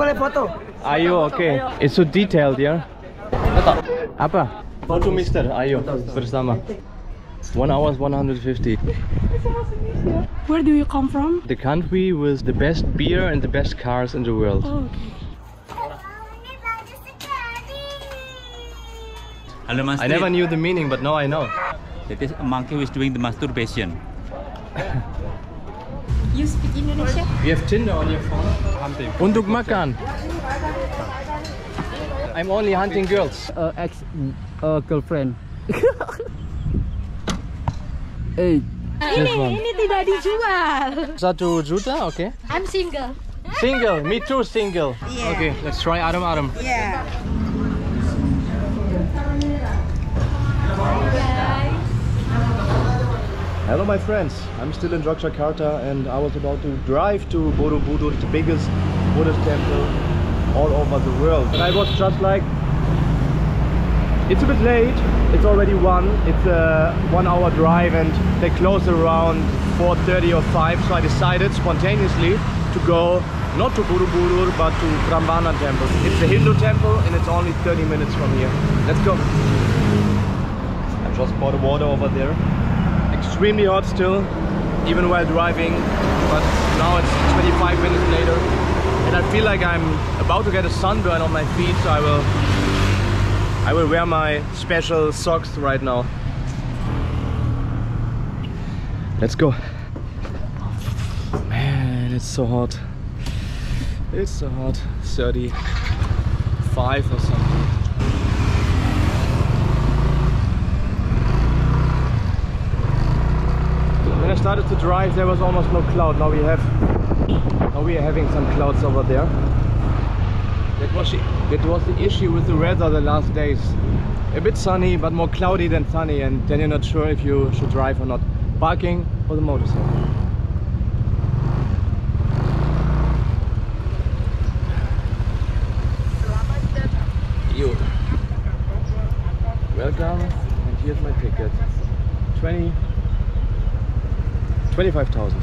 Boleh, boleh foto. Ayo, okay. It's so detailed, yeah? Apa? Foto Mister, ayo, bersama. One hours 150. Where do you come from? The country with the best beer and the best cars in the world. Oh, okay. Hello, Master. I never knew the meaning, but now I know. That is a monkey who is doing the masturbation. You speak Indonesia? You have Tinder on your phone? Hunting. Untuk makan. I'm only hunting girls. uh, ex uh, girlfriend. hey, This one. Ini tidak dijual. Satu juta, okay. I'm single. Single, me too single. Okay, let's try Adam Adam. Yeah. Hello my friends, I'm still in Jakarta and I was about to drive to Borobudur, the biggest Buddhist temple all over the world. And I was just like, it's a bit late, it's already one, it's a one hour drive and they close around 4.30 or 5 so I decided spontaneously to go not to Borobudur but to Prambanan temple. It's a Hindu temple and it's only 30 minutes from here. Let's go. I just bought water over there extremely hot still even while driving but now it's 25 minutes later and I feel like I'm about to get a sunburn on my feet so I will I will wear my special socks right now. Let's go. Man it's so hot. It's so hot. 35 or something When I started to drive there was almost no cloud. Now we have now we are having some clouds over there. That was the, that was the issue with the weather the last days. A bit sunny but more cloudy than sunny and then you're not sure if you should drive or not. Parking for the motorcycle. You. Welcome and here's my ticket. 20 25,000.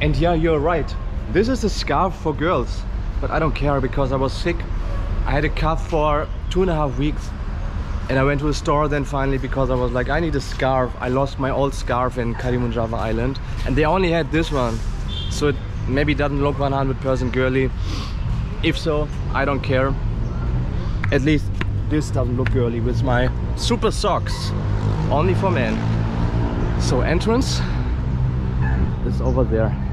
And yeah, you're right. This is a scarf for girls, but I don't care because I was sick. I had a cough for two and a half weeks and I went to a store then finally because I was like, I need a scarf. I lost my old scarf in Karimunjawa Island and they only had this one. So it maybe doesn't look 100% girly. If so, I don't care. At least this doesn't look girly with my super socks. Only for men. So entrance is over there.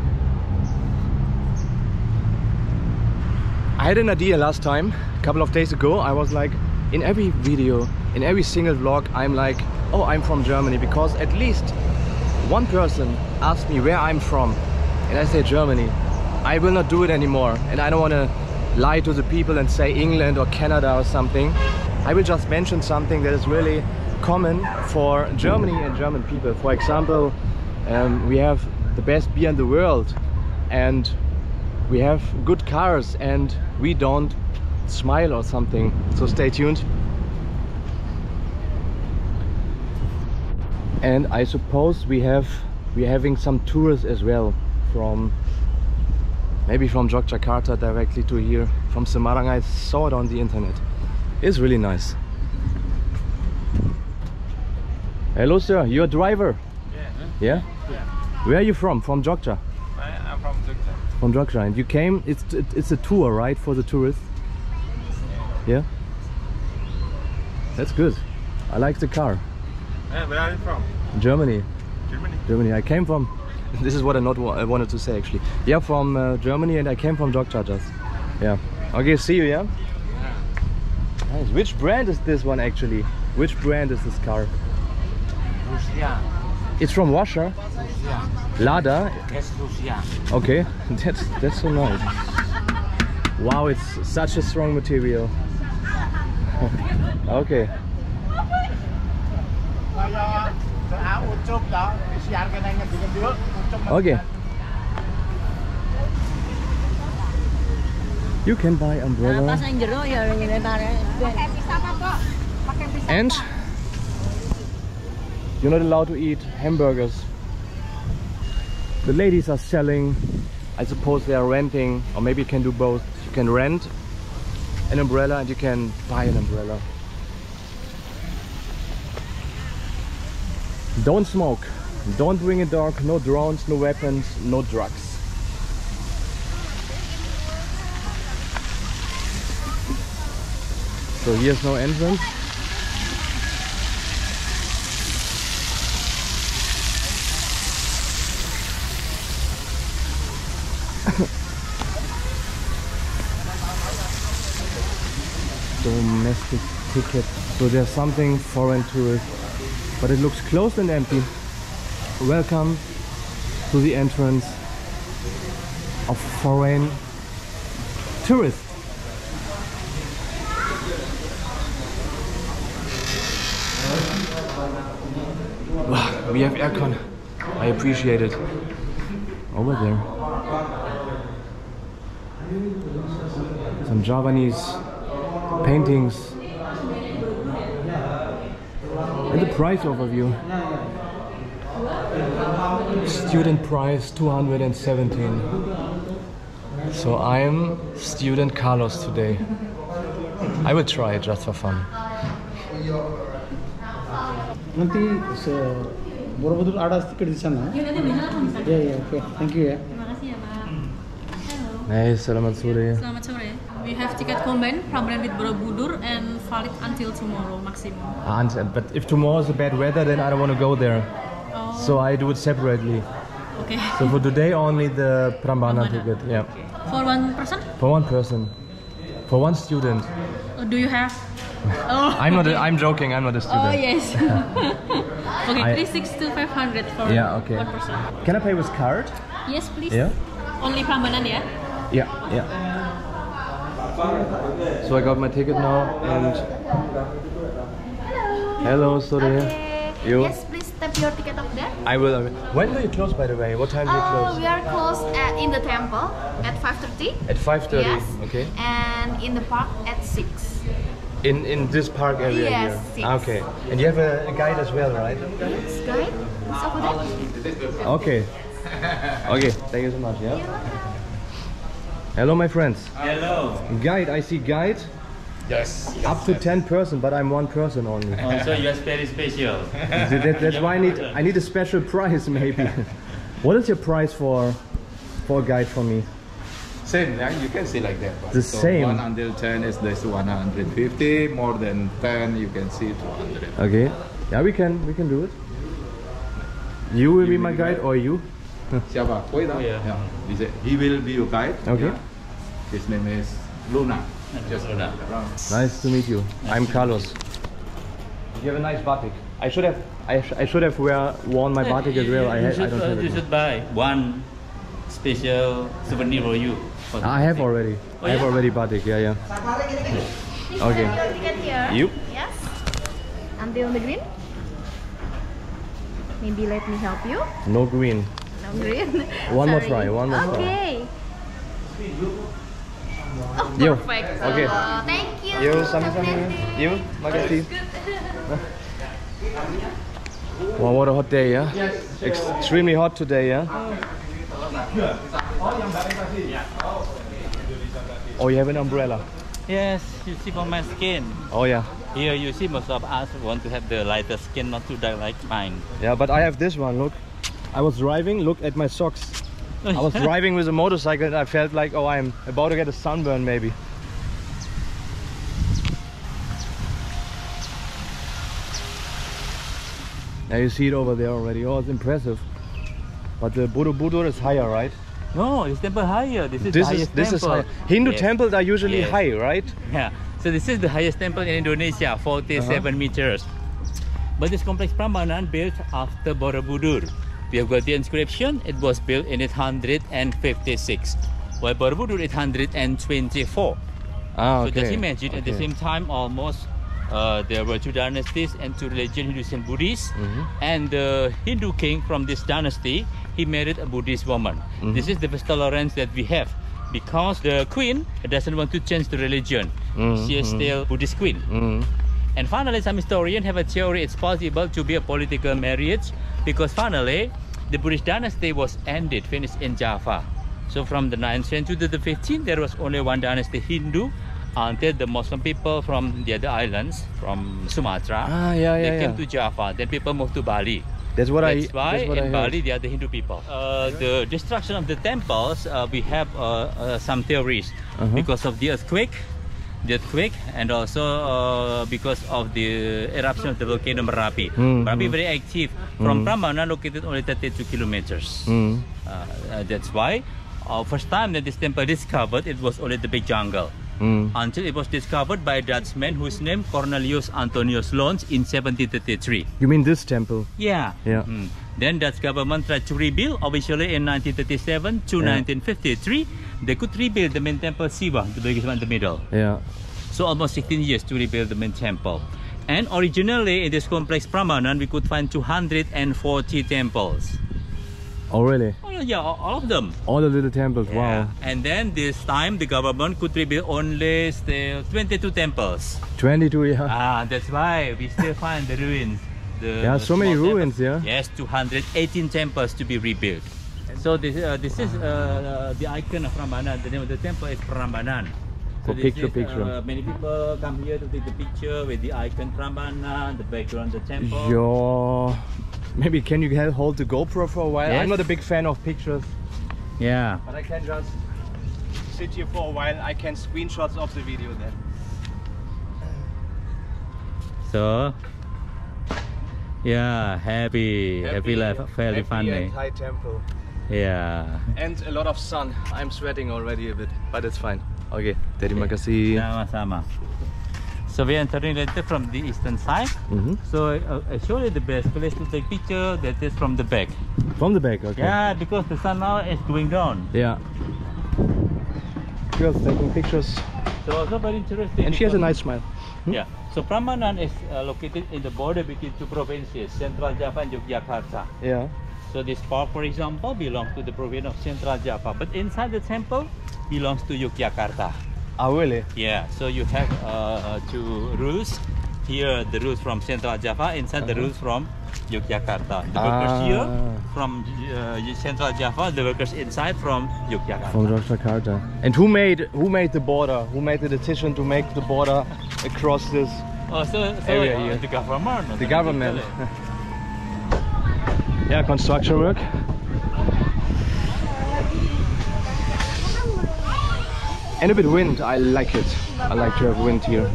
I had an idea last time, a couple of days ago. I was like, in every video, in every single vlog, I'm like, oh, I'm from Germany because at least one person asked me where I'm from and I say Germany. I will not do it anymore and I don't want to lie to the people and say England or Canada or something. I will just mention something that is really common for Germany and German people. For example, um, we have the best beer in the world and we have good cars and we don't smile or something so stay tuned. And I suppose we have we're having some tours as well from maybe from Jakarta directly to here from Semarang. I saw it on the internet. It's really nice. Hello sir. You're a driver? Yeah yeah? Where are you from? From Jogja I'm from Jogja. From Jogja and you came it's it, it's a tour right for the tourists? Yeah? That's good. I like the car. Yeah, where are you from? Germany. Germany. Germany. I came from this is what I not I wanted to say actually. Yeah from uh, Germany and I came from Jogja just yeah. Okay see you yeah. Nice. which brand is this one actually? Which brand is this car? Russia. It's from Russia Russia. Lada Okay, that's that's so nice. Wow, it's such a strong material. okay. Okay. You can buy umbrella. And you're not allowed to eat hamburgers. The ladies are selling, I suppose they are renting, or maybe you can do both. You can rent an umbrella and you can buy an umbrella. Don't smoke, don't bring a dog, no drones, no weapons, no drugs. So here's no entrance. Domestic ticket. So there's something foreign tourist, but it looks closed and empty. Welcome to the entrance of foreign tourists. Wow, we have aircon. I appreciate it. Over there. Some Javanese paintings. And the price overview. Student price 217. So I'm student Carlos today. I will try it just for fun. nanti se Borobudur ada sedikit di sana. Iya nanti beli. Ya ya oke, thank you ya. Terima kasih ya Pak. Hey, selamat sore. Selamat sore. We have ticket combined Prambanan with Borobudur and valid until tomorrow maximum. And, but if tomorrow is a bad weather, then I don't want to go there. Oh, So I do it separately. okay. So for today, only the Prambana Prambanan. ticket. Yeah, For one person? for one person, for one student. Uh, Do you have? Oh, I'm not. A, okay. I'm joking. I'm not a student. Oh yes. okay, I- three six to five hundred for Yeah. Okay. one person. Can I pay with card? Yes, please. Yeah. Only Prambanan ya. Yeah. Yeah. So I got my ticket now and. Hello, Hello sorry. You? Yes, please tap your ticket up there. I will. I will. When do you close, by the way? What time do you Uh, close? we are closed at, in the temple at 5:30. At 5:30. Yes. Okay. And in the park at 6. In in this park area Yes, here. six. Ah, Okay. And you have a, a guide as well, right? Yes, guide. It's over there. Okay. Okay. Thank you so much. Yeah. Hello, my friends. Hello. Guide. I see guide. Yes. Up to 10 person, but I'm one person only. Oh, so you are very special. That- that- that's why I need I need a special price maybe. what is your price for for guide for me? Same, yeah, you can see like that. but The so same. One until 10 is this 150. More than 10, you can see 200. Okay. Yeah, we can we can do it. You will be my guide or you? Siapa? Koi tahu? yeah. Yeah. He said, He will be your guide. Okay. Yeah. His name is Luna. Just Luna. Nice to meet you. I'm Carlos. You have a nice batik. I should have I, sh- I should have wear worn my batik as well. I, you ha- I should, don't uh, have you it. should buy one special souvenir for you. for I have the- already. Oh, I have yeah? already batik. Yeah, yeah. Please Okay. tap your ticket here. You? Yes. Until the green. Maybe let me help you. No green. No green. One more try, one more try. Okay. Oh, Yo, perfect. okay. Uh, thank you. You, Have a sama-sama. great. You, makasih. Wow, what a hot day, yeah? Extremely hot today, yeah? Oh, you have an umbrella. Yes, you see for my skin. Oh, yeah. Here you see most of us want to have the lighter skin, not too dark like mine. Yeah, but I have this one, look. I was driving, look at my socks. I was driving with a motorcycle and I felt like, oh, I'm about to get a sunburn maybe. Yeah, you see it over there already. Oh, it's impressive. But the Borobudur is higher, right? No, this temple higher. This is This the is highest this is temple. high. Hindu Yes. temples are usually Yes. high, right? Yeah. So this is the highest temple in Indonesia, 47 Uh-huh. meters. But this complex Prambanan built after Borobudur. We have got the inscription. It was built in 856, while Borobudur 824. Ah, okay. So okay. just imagine at the same time almost uh, there were two dynasties and two religions, Hindus and Buddhists. Mhm. And the Hindu king from this dynasty, he married a Buddhist woman. Mhm. This is the first tolerance that we have because the queen doesn't want to change the religion. Mhm, She is still Buddhist queen. Mm. And finally, some historians have a theory it's possible to be a political marriage because finally, the Buddhist dynasty was ended, finished in Java. So from the 9th century to the 15th, there was only one dynasty Hindu until the Muslim people from the other islands, from Sumatra, Ah, yeah, they yeah, came to Java. Then people moved to Bali. That's what That's I. why that's I in heard. Bali they are the Hindu people. Uh, the destruction of the temples, uh, we have uh, uh, some theories Uh-huh. because of the earthquake, the earthquake, and also uh, because of the eruption of the volcano Merapi. Hmm, Merapi very active. From Hmm. Prambanan located only 32 kilometers. Mm. Uh, that's why. Uh, first time that this temple discovered, it was only the big jungle. Mm. Until it was discovered by a Dutchman whose name Cornelius Antonius Lons in 1733. You mean this temple? Yeah. Yeah. Mm. Then Dutch government tried to rebuild officially in 1937 to Yeah. 1953. They could rebuild the main temple Siva, the biggest one in the middle. Yeah. So almost 16 years to rebuild the main temple. And originally in this complex Prambanan, we could find 240 temples. Oh really? Oh yeah, all all of them. All the little temples. Yeah. Wow. And then this time the government could rebuild only still 22 temples. 22. Yeah. Ah, that's why we still find the ruins. The Yeah, so many small ruins, temples. yeah. Yes, 218 temples to be rebuilt. So this uh, this is uh, the icon of Prambanan. The name of the temple is Prambanan. So this picture, is, picture. Uh, many people come here to take the picture with the icon Prambanan, the background, the temple. Yo. Maybe can you hel- hold the GoPro for a while? Yes. I'm not a big fan of pictures, Yeah. but I can just sit here for a while. I can screenshots of the video then. So. Yeah, happy, happy, life, fairly happy funny. and Thai temple. Yeah. And a lot of sun. I'm sweating already a bit, but it's fine. Okay, terima kasih. Sama-sama. So we are entering later from the eastern side. Mhm. So uh, actually the best place to take picture that is from the back. From the back, okay. Yeah, because the sun now is going down. Yeah. Girls taking pictures. So also very interesting. And she has a nice smile. Yeah. So Prambanan is uh, located in the border between two provinces, Central Java and Yogyakarta. Yeah. So this park, for example, belongs to the province of Central Java, but inside the temple belongs to Yogyakarta. Ah, really? Yeah, so you have uh, two rules. Here, the rules from Central Java, inside the Uh-huh. rules from Yogyakarta. The workers here Ah. from uh, Central Java, the workers inside from Yogyakarta. From Jakarta. And who made who made the border? Who made the decision to make the border across this? Oh, so, so Area uh, here. the government. The government. yeah, construction work. And a bit wind. I like it. I like to have wind here.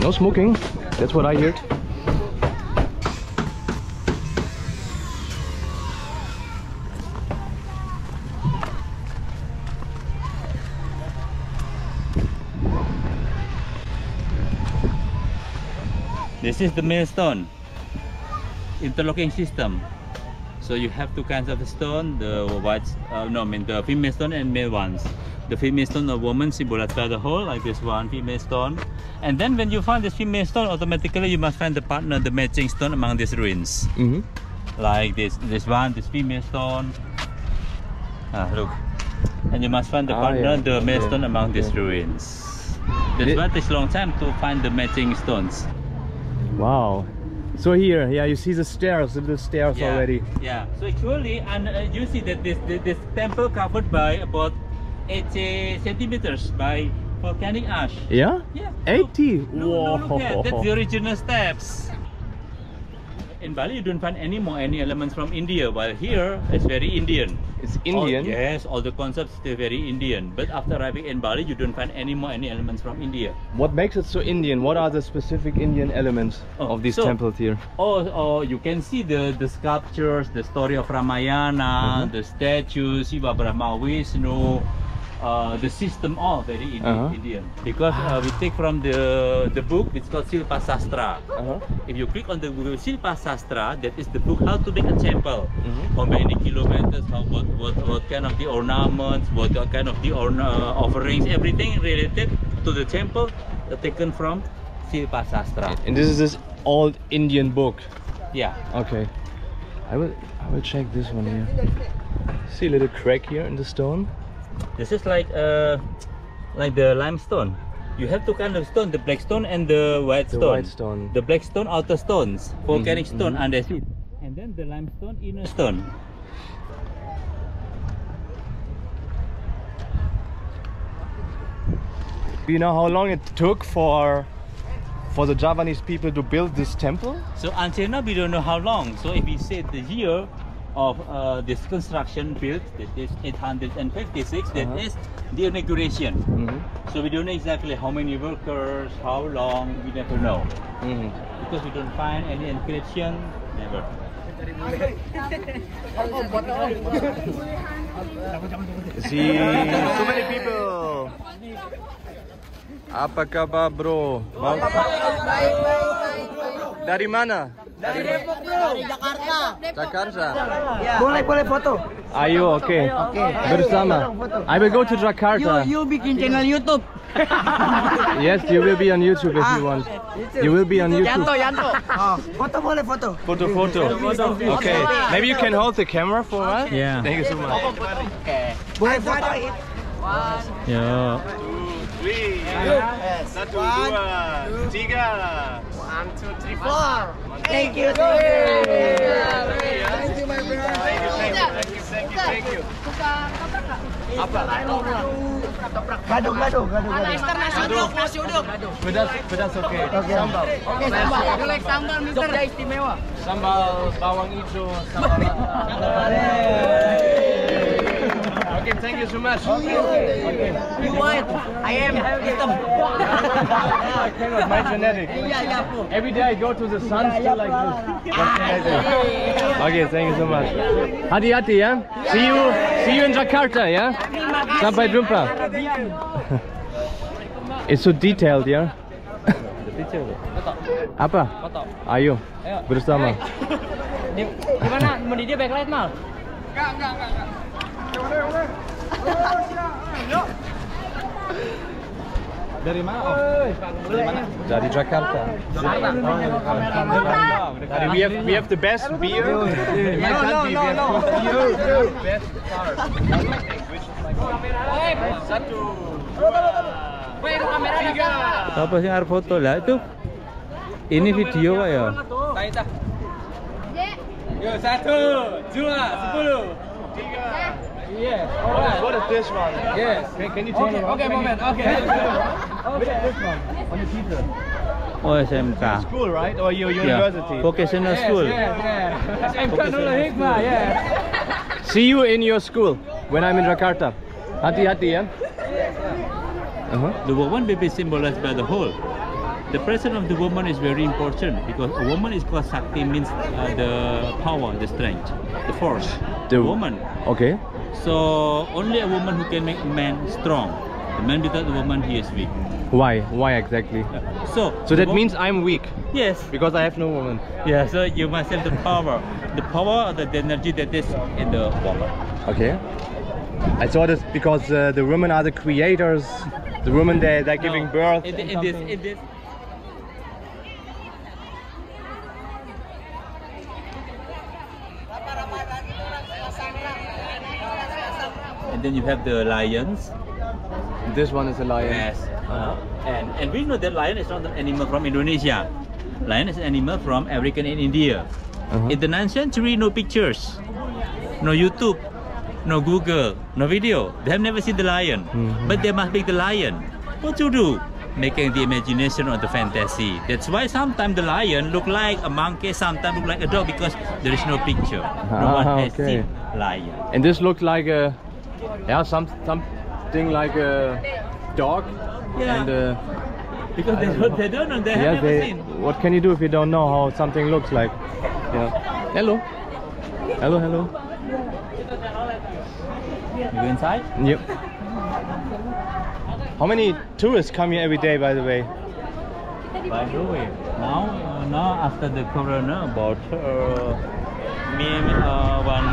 No smoking. That's what I heard. This is the millstone interlocking system. So you have two kinds of stone, the white, uh, no, I mean the female stone and male ones. The female stone of woman symbolized by the hole, like this one, female stone. And then when you find this female stone, automatically you must find the partner, the matching stone among these ruins. Mm-hmm. Like this, this one, this female stone. Ah, look. And you must find the Ah, partner, yeah. the male stone among these ruins. That's Thi- why it takes a long time to find the matching stones. Wow. So here, yeah, you see the stairs, the stairs yeah. already. Yeah. So actually, and uh, you see that this, this this temple covered by about 80 centimeters by volcanic ash. Yeah? Yeah. 80? Look, look, look at that's the original steps. In Bali, you don't find any more any elements from India, while here it's very Indian. It's All- Indian? yes, all the concepts still very Indian. But after arriving in Bali, you don't find any more any elements from India. What makes it so Indian? What are the specific Indian elements Oh, of these so- temples here? Oh, oh, you can see the the sculptures, the story of Ramayana, Mhm. the statues, Shiva, Brahma, Vishnu, uh, the system all very Indi- Uh-huh. Indian because uh, we take from the the book it's called Silpa Sastra. Uh-huh. If you click on the Google Silpa Sastra, that is the book how to make a temple. Mhm. How many kilometers, how what, what what kind of the ornaments, what kind of the orna- uh, offerings, everything related to the temple uh, taken from Silpa Sastra. And this is this old Indian book. Yeah. Okay. I will I will check this one here. See a little crack here in the stone. This is like uh like the limestone. You have two kind of stone, the black stone and the white The stone. white stone. The black stone outer stones, volcanic Mhm, stone mhm. under it. And then the limestone inner stone. Do you know how long it took for for the Javanese people to build this temple? So until now we don't know how long. So if we say the year of uh, this construction built, that is 856, that Uh-huh. is the inauguration. Mm-hmm. So we don't know exactly how many workers, how long, we never know. Mm-hmm. Because we don't find any inscription, never. See, so many people. Apa kabar bro? Mau- Dari mana? Dari Depok, Dari Jakarta. Jakarta. Boleh boleh foto. Ayo, oke. Bersama. I will go to Jakarta. You you bikin channel YouTube. Yes, you will be on YouTube if you want. Ah, you will be on YouTube. Yanto Yanto. Oh, foto boleh foto. Photo, photo. Okay. Maybe you can hold the camera for a while. Yeah. Thank you so much. Boleh foto. Yeah. Three. Satu, dua, tiga. Thank you. Thank you. Thank you, my brother. Thank you, thank you, thank you, thank you. Buka toprak nggak? Gaduh gaduh gaduh gaduh. Mister nasi uduk, nasi uduk. Pedas, pedas oke. Oke. Sambal. Oke, sambal. You like sambal, Mister? Jogja istimewa. Sambal bawang hijau. Sambal. Okay, thank you so much. You white. I am hitam. I cannot, my genetic. Iya iya bu. Every day I go to the sun, still like this. What can I do? Okay, thank you so much. Hati-hati ya. See you, see you in Jakarta ya. Sampai jumpa. It's so detailed ya. Apa? Ayo, bersama. Gimana? Mau di dia backlight mal? Dari mana? Oh, dari mana? Dari Jakarta. Dari we have we have the best beer my country. we have the best country. Satu, tiga. Apa sih harus foto lah itu? Ini video pak ya? Dek, Satu, dua, sepuluh. Tiga. Yes. Alright. What is this one? Yes. Can, can you turn around? Okay, moment. Okay. What is this one? On the teacher. Oh SMK. School, right? Or your Yeah. university? Vocational school. SMK Nurul Hikmah, yeah. See you in your school when I'm in Jakarta. Hati-hati ya. Uh-huh. The woman will be symbolized by the whole. The presence of the woman is very important because a woman is called Sakti means uh, the power, the strength, the force. The- woman. Okay. So only a woman who can make a man strong. The man without the woman, he is weak. Why? Why exactly? So. So that means I'm weak yes. because I have no woman. Yeah. So you must have the power, the power, the, the energy that is in the woman. Okay. I saw this because uh, the women are the creators. The women they they're giving No, birth. In, and in this, something. in this. And then you have the lions. This one is a lion. Yes. Uh, and and we know that lion is not an animal from Indonesia. Lion is an animal from African and India. Uh-huh. In the 9th century, no pictures, no YouTube, no Google, no video. They have never seen the lion, Mhm. but they must make the lion. What to do? Making the imagination or the fantasy. That's why sometimes the lion look like a monkey, sometimes look like a dog because there is no picture. No one Ah, has okay. seen lion. And this looks like a yeah some something like a dog. Yeah. And uh, Because they don't, they don't know, they yeah, have never they, seen. what can you do if you don't know how something looks like? Yeah. Hello. Hello, hello. You go inside. Yep. How many tourists come here every day, by the way? By the way, now now after the corona, about uh, me uh, one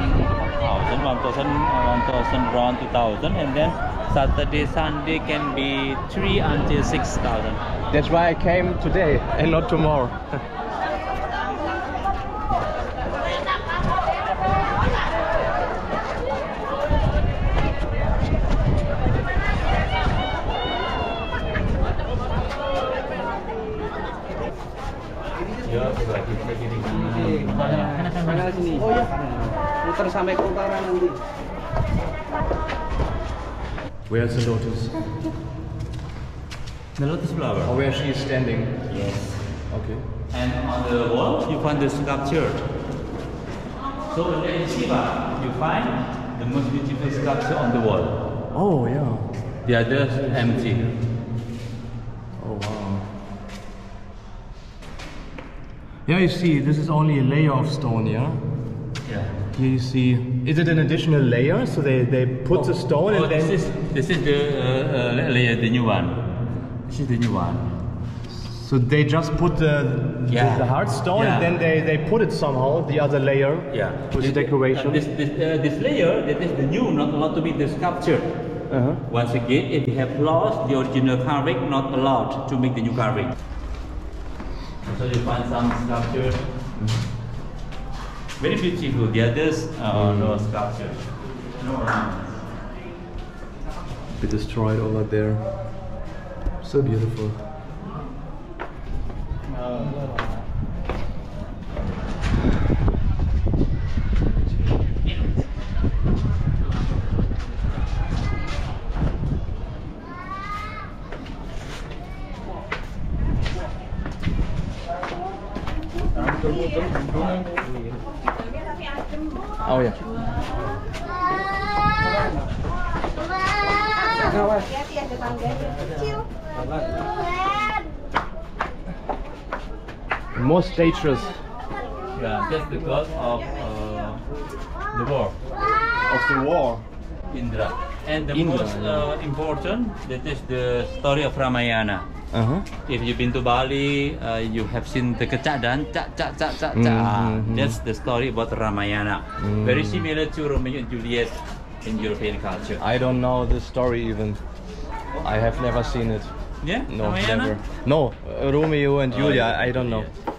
thousand, one thousand, uh, one thousand, around two thousand, and then Saturday, Sunday can be three until six thousand. That's why I came today and not tomorrow. Oh ya, muter sampai ke utara nanti. Where's the lotus? The lotus flower. Or where she is standing? Yes. Okay. And on the wall, you find the sculpture. So in Shiva, you find the most beautiful sculpture on the wall. Oh yeah. The others empty. Oh wow. Yeah, you see, this is only a layer of stone, yeah? Yeah. Here you see, is it an additional layer? So they, they put the stone Oh, and this then... is this is the uh, uh, layer, the new one. This is the new one. So they just put the, Yeah. the, the hard stone Yeah. and then they, they put it somehow, the other layer, Yeah. with the decoration. This this, uh, this layer, that is the new, not allowed to be the sculpture. Uh-huh. Once again, if you have lost the original carving, not allowed to make the new carving. So you find some sculpture. Very beautiful. The others are no sculpture. No ornaments. Be destroyed over there. So beautiful. Oh yeah. Hati-hati ada tangganya kecil. More statues Yeah, that's the god of uh, the war, of the war. Indra. And the Indra, most yeah. uh, important, that is the story of Ramayana. Uh-huh. If you've been to Bali, uh, you have seen the kecak dance, cak cak cak cak cak. Mhm. That's the story about Ramayana. Mm. Very similar to Romeo and Juliet in European culture. I don't know the story even. I have never seen it. Yeah, No, Ramayana. never. No, uh, Romeo and Oh, Julia, yeah, I don't know. yeah.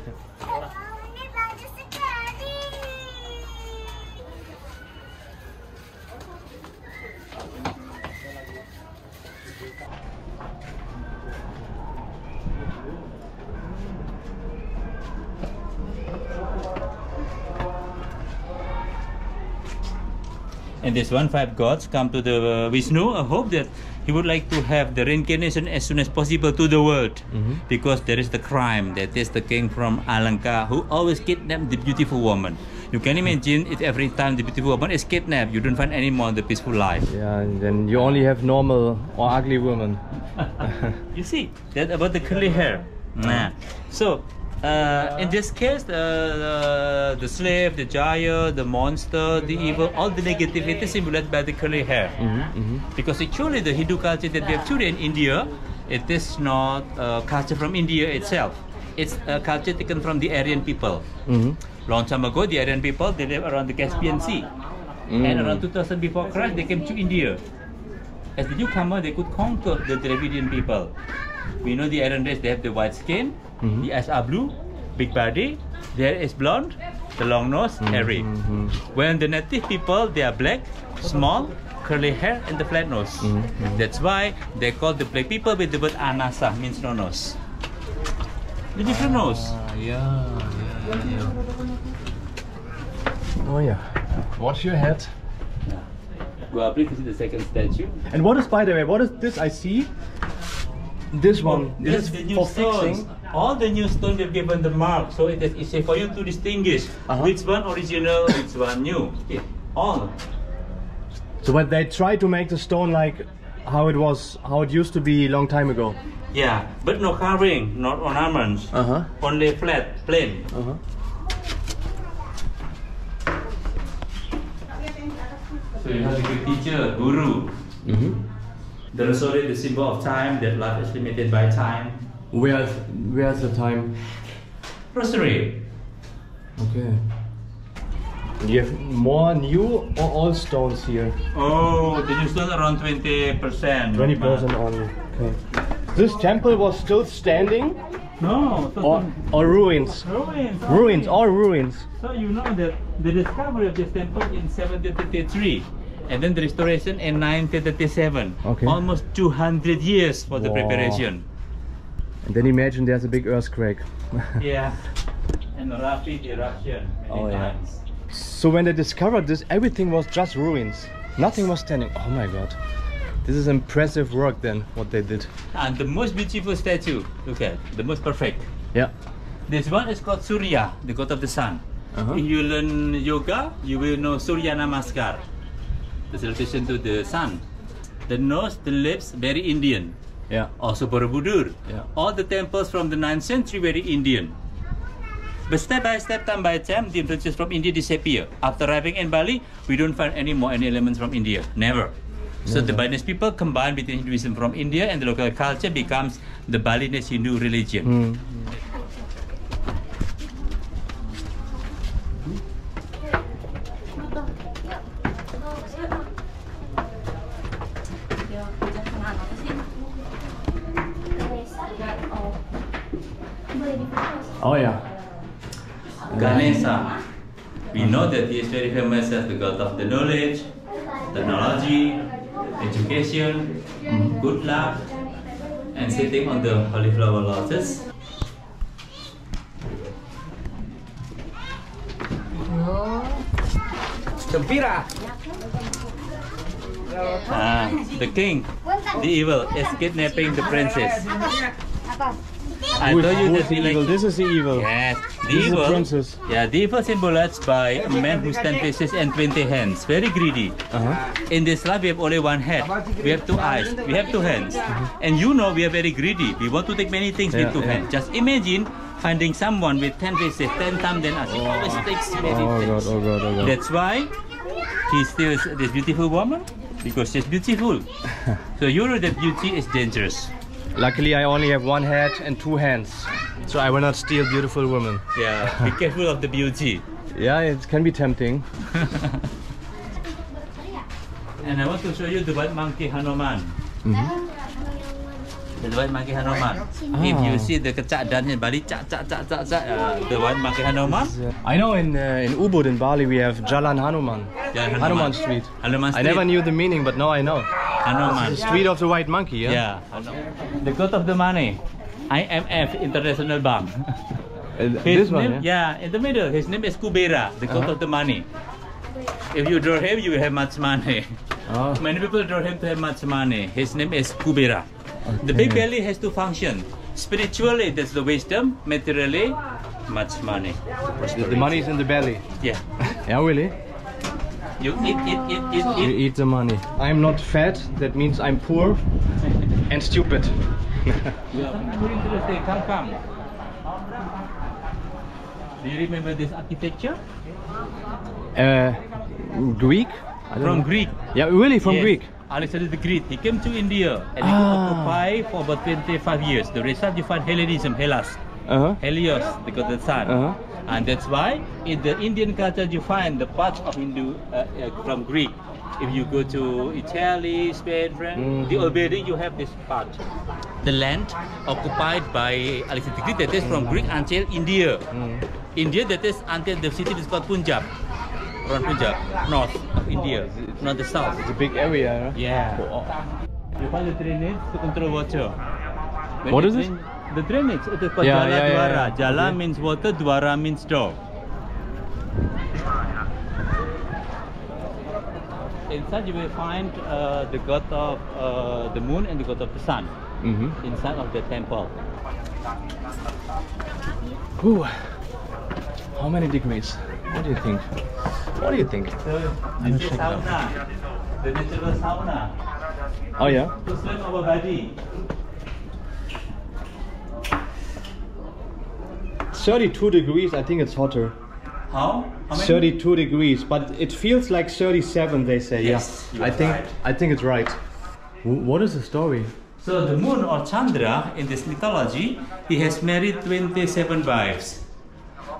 And this one five gods come to the uh, Vishnu. I hope that he would like to have the reincarnation as soon as possible to the world, Mhm. because there is the crime that is the king from Alengka who always kidnap the beautiful woman. You can imagine if every time the beautiful woman is kidnapped, you don't find any more the peaceful life. Yeah, and then you only have normal or ugly women. you see that about the curly hair. Nah. So uh, in this case, uh, the slave, the giant, the monster, the evil, all the negativity symbolized by the curly hair. Mhm, Because actually, the Hindu culture that we have today in India, it is not a culture from India itself. It's a culture taken from the Aryan people. mhm. Long time ago, the Aryan people they live around the Caspian Sea, and Mm. around 2000 before Christ, they came to India. As the newcomer, they could conquer the Dravidian people. We know the Aryan race; they have the white skin, Mhm. the eyes are blue, big body, the hair is blonde, the long nose, hairy. Mhm. When the native people, they are black, small, curly hair, and the flat nose. Mhm. That's why they call the black people with the word anasa, means no nose. The different nose. yeah, yeah, yeah. Oh yeah. Watch your head. Go up, please. Is the second statue. And what is, by the way, what is this I see? This one. This This is the new for stones. fixing. All the new stones they've given the mark, so it is easy for you to distinguish Uh-huh. which one original, which one new. Okay. All. So but they try to make the stone like how it was, how it used to be a long time ago. Yeah, but no carving, not ornaments. Uh-huh. Only flat, plain. Uh-huh. So you have a good teacher, guru. The rosary, the symbol of time, that life is limited by time. Where's where's the time? Rosary. Okay. You have more new or all stones here? Oh, the new stone around 20%. 20% only. Okay. This temple was still standing No, so or, or ruins? ruins. Ruins, all ruins. So you know that the discovery of this temple in 1733 and then the restoration in 1937. Okay. Almost 200 years for the Wow. preparation. And then imagine there's a big earthquake. Yeah. And Merapi eruption many Oh, yeah. times. so when they discovered this, everything was just ruins. Nothing was standing. Oh my god. This is impressive work then, what they did. And the most beautiful statue, look at, the most perfect. Yeah. This one is called Surya, the god of the sun. Uh-huh. If you learn yoga, you will know Surya Namaskar, the salutation to the sun. The nose, the lips, very Indian. Yeah. Also Borobudur. Yeah. All the temples from the 9th century very Indian. But step by step, time by time, the influences from India disappear. After arriving in Bali, we don't find any more any elements from India. Never. So the Balinese people combine between Hinduism from India and the local culture becomes the Balinese Hindu religion. Hmm. Oh yeah. Ganesha. We know that he is very famous as the god of the knowledge, technology, education, good luck, and sitting on the holy flower lotus. Gembira. Ah, the king, the evil, is kidnapping the princess. I is- told you is the evil? This is the evil. Yes, the This is the evil. princess. Yeah, the evil symbolized by a man who's ten faces and twenty hands. Very greedy. Uh-huh. In this life, we have only one head. We have two eyes. We have two hands. And you know we are very greedy. We want to take many things Yeah, with two yeah. hands. Just imagine finding someone with ten faces, ten times than us. It always takes many Oh things. god, oh god, oh god. That's why he steals this beautiful woman because she's beautiful. so you know that beauty is dangerous. Luckily I only have one head and two hands. So I will not steal beautiful women. Yeah, be careful of the beauty. Yeah, it can be tempting. And I want to show you the white monkey Hanuman. Mhm. The white monkey Hanuman. If you see the kecak dance in Bali, cak cak cak cak cak, uh, the white monkey Hanuman. I know in uh, in Ubud in Bali we have Jalan Hanuman. Jalan Hanuman Street. Hanuman Street. I never knew the meaning, but now I know. Hanuman. The street of the white monkey, yeah? Yeah. The god of the money. IMF International Bank. Uh, His this one, name, yeah? yeah, in the middle. His name is Kubera, the god Uh-huh. of the money. If you draw him, you will have much money. Oh. Many people draw him to have much money. His name is Kubera. The big belly has to function. Spiritually, that's the wisdom. Materially, much money. The, the money is in the belly. Yeah. Yeah, really? You eat, eat, eat, eat, eat. You eat. eat the money. I'm not fat, that means I'm poor and stupid. Very. Come, come. Do you remember this architecture? uh, Greek? From know. Greek. Yeah, really from Yes. Greek. Alexander the Great. He came to India and he Ah. occupied for about 25 years. The result you find Hellenism, Hellas. Uh-huh. Helios, the god of the sun. Uh-huh. And that's why in the Indian culture you find the parts of Hindu uh, uh, from Greek. If you go to Italy, Spain, France, Mhm. the old building you have this part. The land occupied by Alexander the Great that is from Greek until India. Mm. India that is until the city is called Punjab. Around Punjab, north of India, not the south. It's a big area, huh? Yeah. You find the drainage to control water. When What is this? The drainage. It is called Yeah, Jala yeah, Dwara. yeah. Jala means water, Dwara means door. Inside you will find uh, the god of uh, the moon and the god of the sun Mm-hmm. inside of the temple. Whew. How many degrees? What do you think? What do you think? So this is sauna, the natural sauna Oh yeah? to slim our body. 32 degrees, I think it's hotter. How? How many? 32 degrees, but it feels like 37 they say. Yes, yeah. I think right. I think it's right. Wh- What is the story? So the moon or Chandra in this mythology, he has married 27 wives.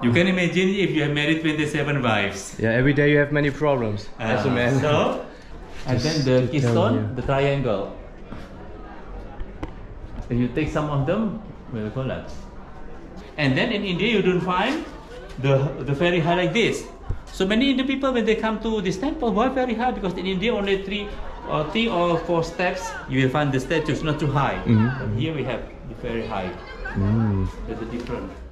You can imagine if you have married 27 wives. Yeah, every day you have many problems as a Uh, man. So, and then the to keystone, the triangle. If you take some of them, will collapse. And then in India, you don't find the the very high like this. So many Indian people, when they come to this temple, why very high? Because in India, only three or three or four steps, you will find the statues not too high. Mhm. But here we have the very high. Mm. There's a difference.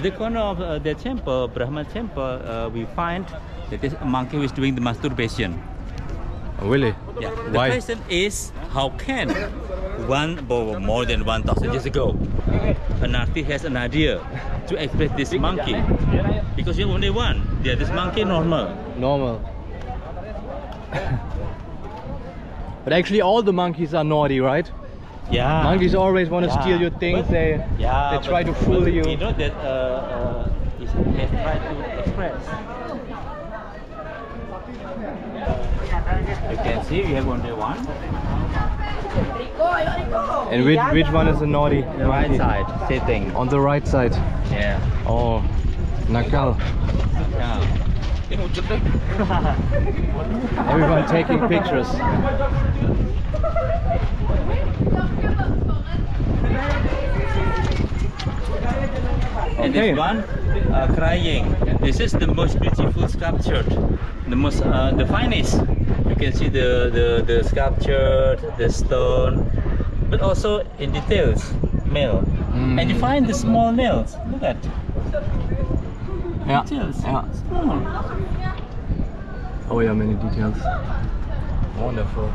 In the corner of uh, the temple, Brahma temple, uh, we find that this monkey is doing the masturbation. Oh, really? Yeah. The Why? question is, how can one or more than 1,000 years ago, an artist has an idea to express this monkey? Because you're only one. Yeah, this monkey normal. Normal. but actually, all the monkeys are naughty, right? Yeah. Monkeys always want to Yeah. steal your things. But- they Yeah. they try but- to fool you. You know that uh, uh, has tried to express. You can see we have only one. And which which one is the naughty? The right side, sitting. On the right side. Yeah. Oh, nakal. Yeah. Everyone taking pictures. And Okay. this one, uh, crying. This is the most beautiful sculpture, the most, uh, the finest. You can see the, the the sculpture, the stone, but also in details, male. Mm. And you find the small nails. Look at Yeah. details. Yeah. Small. Oh yeah, many details. Wonderful.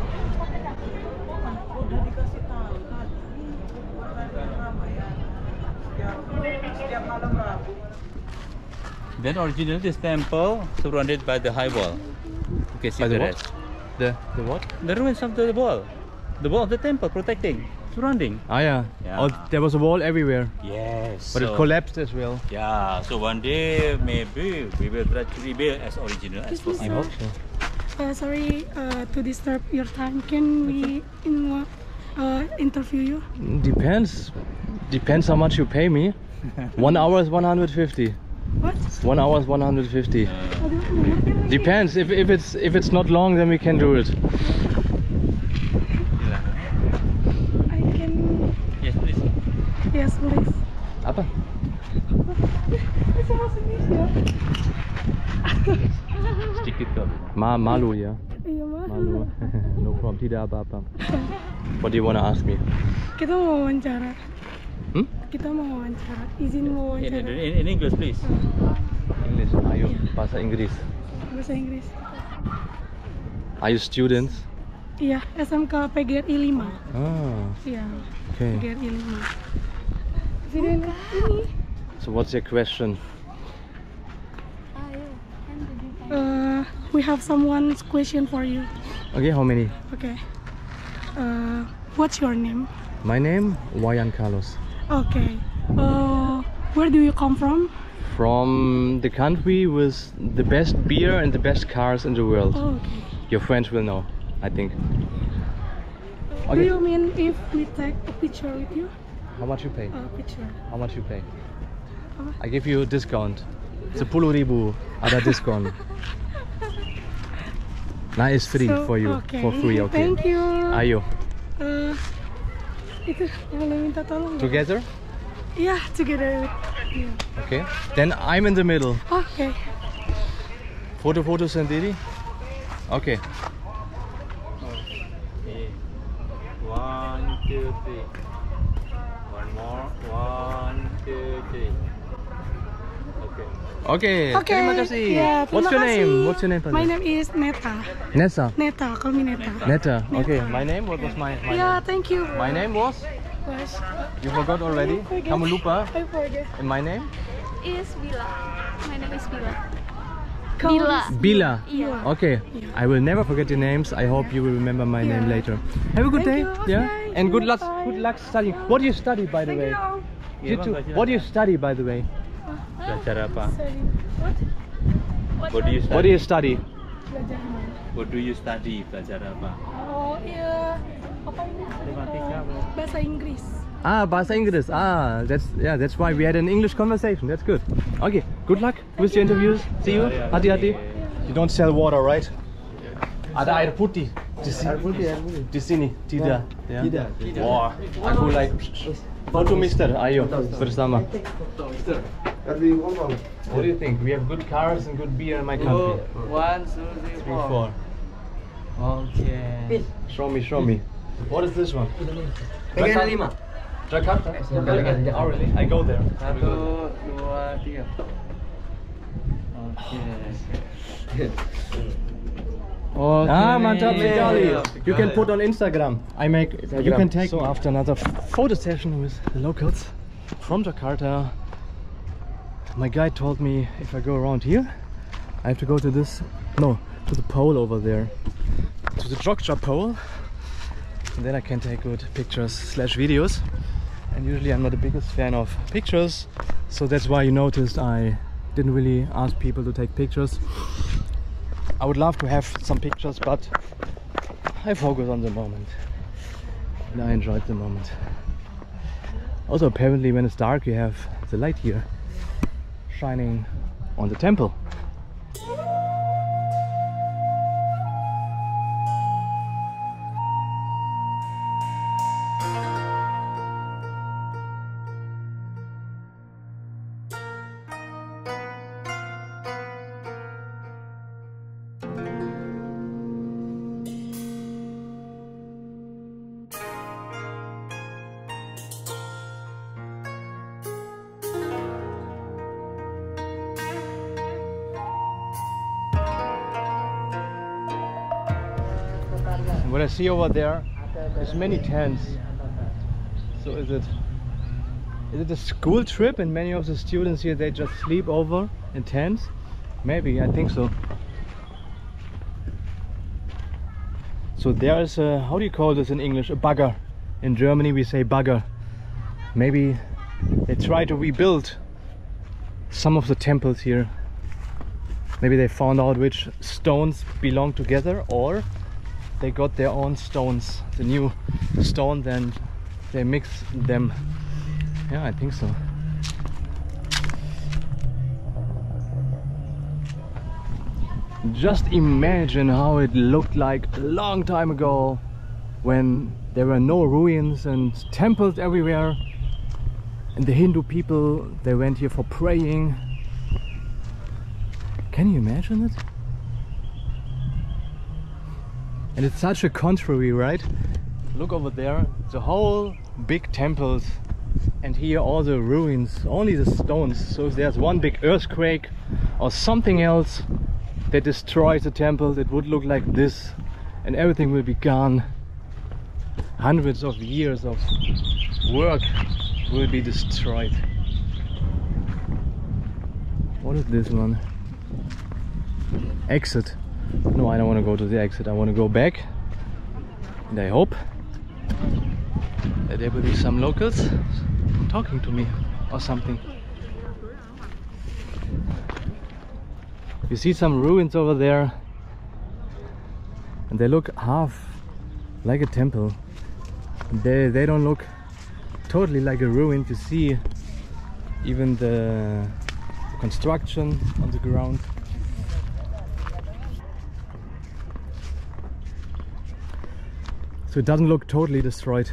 Then originally this temple surrounded by the high wall. You can see By the what? rest. The the what? The ruins of the wall. The wall of the temple protecting, surrounding. Ah yeah. Yeah. Oh, there was a wall everywhere, Yes. but it collapsed as well. Yeah, so one day maybe we will try to rebuild as original as I possible. hope so. Uh, sorry uh, to disturb your time. Can we in, uh, interview you? Depends. Depends how much you pay me. One hour is 150. What? One hour is 150. Depends. If if it's if it's not long, then we can do it. I can. Yes, please. Yes, please. Apa? Bisa bahasa Indonesia? Sedikit kok. Ma malu ya. Iya mah. Malu. no problem. Tidak apa-apa. What do you wanna ask me? Kita mau wawancara. Kita mau wawancara. Izin mau In, in, in, in English, please. English. Ayo. Bahasa Inggris. Bahasa Inggris. Are you students? Iya, SMK PGRI 5. Ah. Iya, Okay. PGRI 5. Presiden ini So what's your question? uh, we have someone's question for you. Okay. How many? Okay. Uh, what's your name? My name Wayan Carlos. Okay. Uh, where do you come from? From the country with the best beer and the best cars in the world. Oh, okay. Your friends will know, I think. Do you mean if we take a picture with you? How much you pay? A picture. How much you pay? I give you a discount. It's 10 ribu ada discount. Nah, it's free So, for you. okay. For free, okay. Thank you. Ayo. Uh, itu yang lo minta tolong. nggak? Together? Yeah, together with you. Okay. Then I'm in the middle. Okay. Foto-foto sendiri? Okay. Okay. One, two, three. One more. One, two, three. Okay. Okay. Terima kasih. Yeah, What's your terima name? What's your name? My name is Neta. Nessa. Neta, call me Neta. Netta. Okay. My name. What was my my Yeah, thank you. name? My name was. Was- You forgot already. I forget. Kamu. I forget. And my name? Is Bila. My name is Bila. Call Bila. me- Bila. Yeah. Okay. I will never forget your names. I hope you will remember my name later. Have a good Thank day. you. Yeah. Okay. And good luck. Good luck studying. What do you study, by the Thank way? you. You too. What do you study, by the way? Belajar apa? Sorry. What? What do you study? What do you study? Belajar mana? What do you study? Belajar apa? Oh iya. Apa ini? Bahasa Inggris. Ah, bahasa Inggris. Ah, that's yeah. That's why we had an English conversation. That's good. Okay. Good luck with your interviews. See you. Hati-hati. You don't sell water, right? Ada air putih di sini. Di sini tidak. Ya. Tidak. Wah, aku like. Foto Mister, ayo bersama. What do you think? We have good cars and good beer in my oh, country. One, two, three, Three, four. Okay. Show me, show me. What is this one? Jakarta lima. Jakarta. Oh, really? I go there. Satu, dua, tiga. Okay. Ah, mantap sekali. You can put on Instagram. I make. You can take. So after another photo session with the locals from Jakarta, my guide told me if I go around here, I have to go to this. No, to the pole over there, to the Jogja pole. And then I can take good pictures slash videos. And usually I'm not the biggest fan of pictures, so that's why you noticed I didn't really ask people to take pictures. I would love to have some pictures, but I focus on the moment. And I enjoyed the moment. Also, apparently, when it's dark, you have the light here shining on the temple. See over there, there is many tents. So is it is it a school trip and many of the students here they just sleep over in tents? Maybe, I think so. So there is a how do you call this in English? A Bagger. In Germany we say Bagger. Maybe they try to rebuild some of the temples here. Maybe they found out which stones belong together or they got their own stones, the new stone, then they mix them. Yeah, I think so. Just imagine how it looked like a long time ago when there were no ruins and temples everywhere and the Hindu people they went here for praying. Can you imagine it? And it's such a contrary, right? Look over there, the whole big temples and here all the ruins, only the stones. So if there's one big earthquake or something else that destroys the temples, it would look like this and everything will be gone. Hundreds of years of work will be destroyed. What is this one? Exit. No, I don't want to go to the exit. I want to go back. And I hope that there will be some locals talking to me or something. You see some ruins over there and they look half like a temple. They, they don't look totally like a ruin. to see even the construction on the ground. So it doesn't look totally destroyed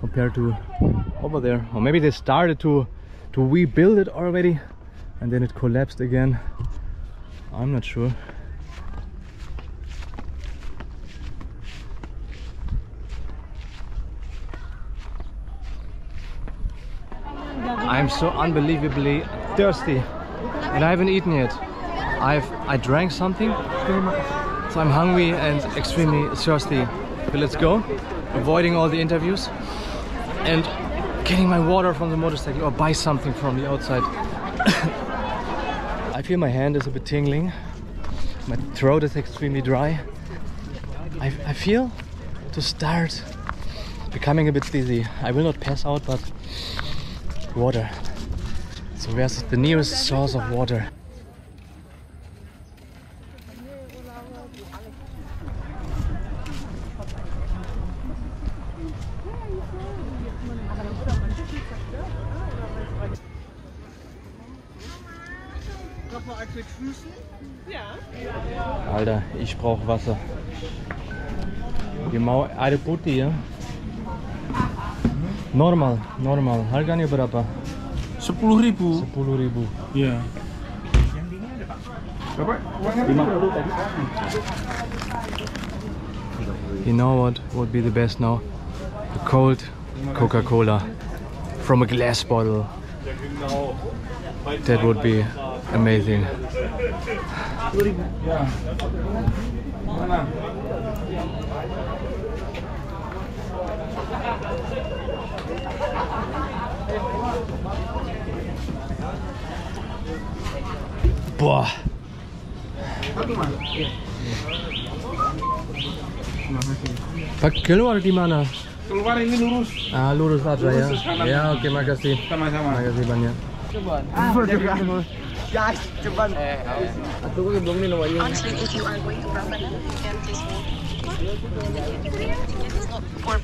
compared to over there. Or maybe they started to to rebuild it already and then it collapsed again. I'm not sure. I'm so unbelievably thirsty. and I haven't eaten yet. I've I drank something, so I'm hungry and extremely thirsty. But let's go, avoiding all the interviews and getting my water from the motorcycle or buy something from the outside. I feel my hand is a bit tingling. My throat is extremely dry. I, I feel to start becoming a bit dizzy. I will not pass out, but water. So where's the nearest source of water? Alter, ich brauche Wasser. Dia mau air putih ya. Normal, normal. Harganya berapa? Sepuluh ribu. Sepuluh ribu. Iya. You know what would be the best now? A cold Coca-Cola from a glass bottle. That would be amazing. Boah. Pak keluar di mana? Keluar ini lurus. Ah, lurus aja ya. Lurus. Ya, oke makasih. Sama-sama. Makasih banyak. Guys. Aku belum nih namanya. Honestly, if you are going to Prambanan, you can please walk. Or